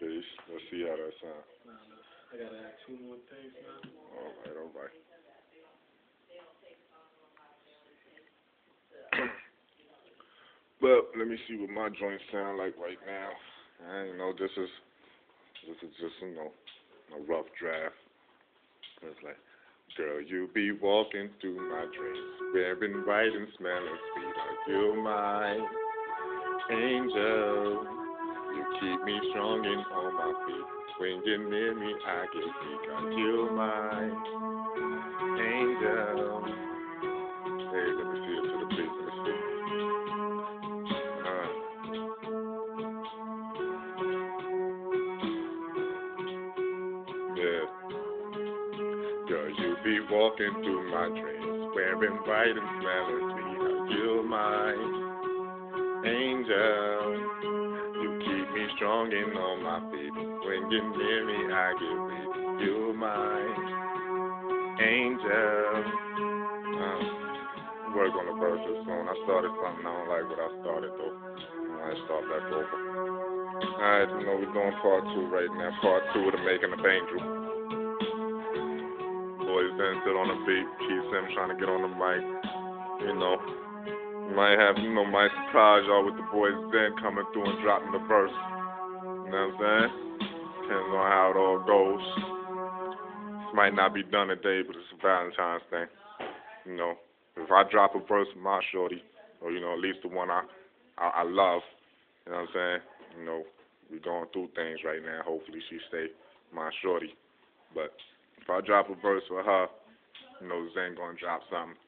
Let's see how that sounds. I gotta ask two more things now. All right, all right. Well, let me see what my joints sound like right now. I you know this is this is just you know a rough draft. It's like, girl, you be walking through my dreams, wearing white and smelling sweet. Are you my angel? You keep me strong and on my feet. When you're near me, I get weak. You my angel? Hey, let me see it to the beat. Let me see. Uh, yeah. Girl, you be walking through my dreams, wearing white and smelling sweet. Are you my angel? You strong and on my feet. When you're near me, I get weak. You my angel. Uh, work on the verse song. I started something. I don't like what I started though. I might start back over. Alright, you know we're doing part two right now. Part two of the making of Angel. Boys then sit on the beat. Keith Sim trying to get on the mic. You know. Might have, you know, might surprise y'all with the boys then coming through and dropping the verse. You know what I'm saying? Depends on how it all goes. This might not be done today, but it's a Valentine's thing. You know, if I drop a verse from my shorty, or you know, at least the one I, I I love, you know what I'm saying? You know, we're going through things right now. Hopefully she stay my shorty. But if I drop a verse for her, you know, Zin gonna drop something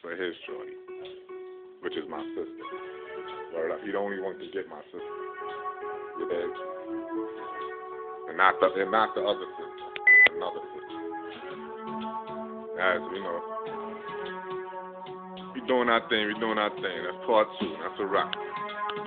for his shorty, which is my sister. Word up. He the only one can get my sister. You dig? And not the and not the other sister. Another sister. As you know. We doing our thing, we doing our thing. That's part two. That's a wrap.